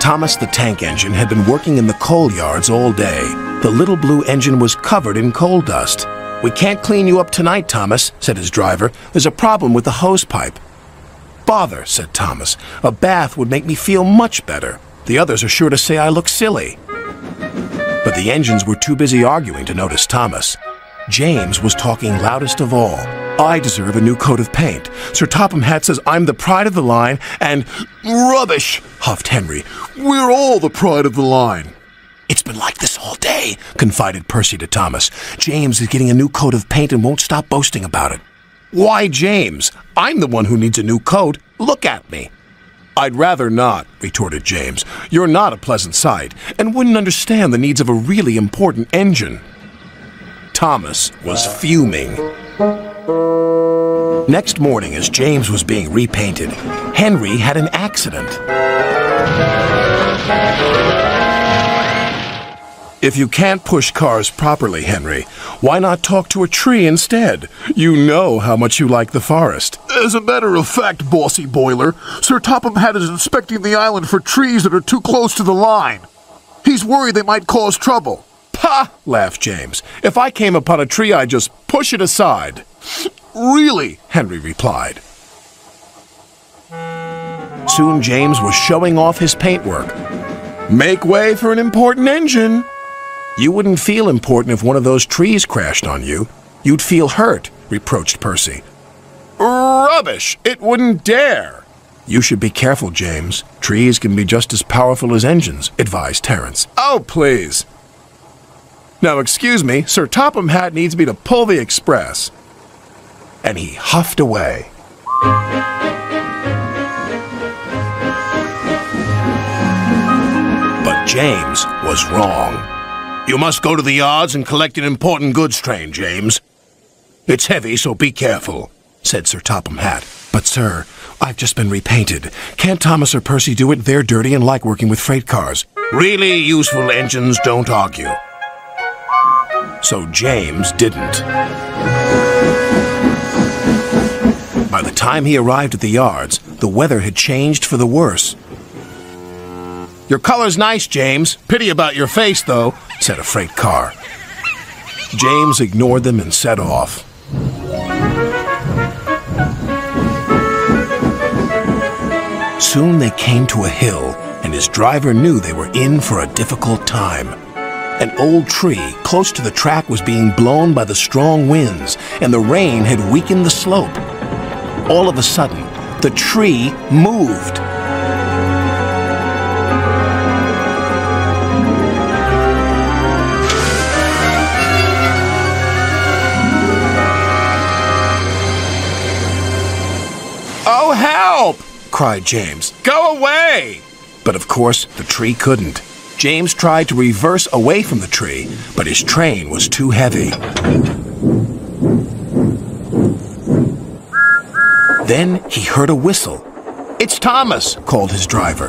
Thomas the tank engine had been working in the coal yards all day. The little blue engine was covered in coal dust. We can't clean you up tonight, Thomas, said his driver. There's a problem with the hose pipe. Bother, said Thomas. A bath would make me feel much better. The others are sure to say I look silly. But the engines were too busy arguing to notice Thomas. James was talking loudest of all. I deserve a new coat of paint. Sir Topham Hatt says I'm the pride of the line, and rubbish, huffed Henry. We're all the pride of the line. It's been like this all day, confided Percy to Thomas. James is getting a new coat of paint and won't stop boasting about it. Why, James? I'm the one who needs a new coat. Look at me. I'd rather not, retorted James. You're not a pleasant sight, and wouldn't understand the needs of a really important engine. Thomas was fuming. Next morning, as James was being repainted, Henry had an accident. If you can't push cars properly, Henry, why not talk to a tree instead? You know how much you like the forest. As a matter of fact, bossy boiler, Sir Topham Hatt is inspecting the island for trees that are too close to the line. He's worried they might cause trouble. Pah! laughed James. If I came upon a tree, I'd just push it aside. Really? Henry replied. Soon James was showing off his paintwork. Make way for an important engine. You wouldn't feel important if one of those trees crashed on you. You'd feel hurt, reproached Percy. Rubbish! It wouldn't dare! You should be careful, James. Trees can be just as powerful as engines, advised Terence. Oh, please. Now, excuse me, Sir Topham Hatt needs me to pull the express. And he huffed away. But James was wrong. You must go to the yards and collect an important goods train, James. It's heavy, so be careful, said Sir Topham Hatt. But, sir, I've just been repainted. Can't Thomas or Percy do it? They're dirty and like working with freight cars. Really useful engines don't argue. So James didn't. By the time he arrived at the yards, the weather had changed for the worse. Your color's nice, James. Pity about your face, though, said a freight car. James ignored them and set off. Soon they came to a hill, and his driver knew they were in for a difficult time. An old tree close to the track was being blown by the strong winds, and the rain had weakened the slope. All of a sudden, the tree moved. Oh, help! cried James. Go away! But of course, the tree couldn't. James tried to reverse away from the tree, but his train was too heavy. Then he heard a whistle. It's Thomas, called his driver.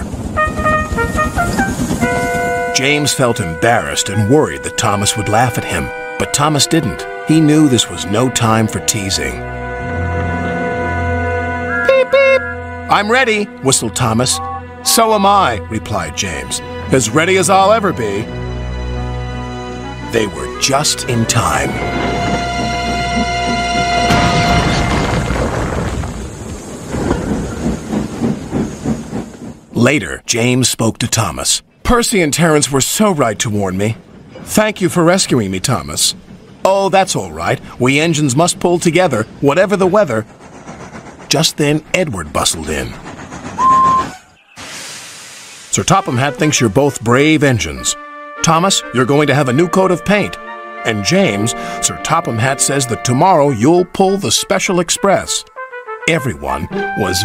James felt embarrassed and worried that Thomas would laugh at him, but Thomas didn't. He knew this was no time for teasing. Beep, beep. I'm ready, whistled Thomas. So am I, replied James. As ready as I'll ever be. They were just in time. Later, James spoke to Thomas. Percy and Terence were so right to warn me. Thank you for rescuing me, Thomas. Oh, that's all right. We engines must pull together, whatever the weather. Just then, Edward bustled in. Sir Topham Hatt thinks you're both brave engines. Thomas, you're going to have a new coat of paint. And James, Sir Topham Hatt says that tomorrow you'll pull the Special Express. Everyone was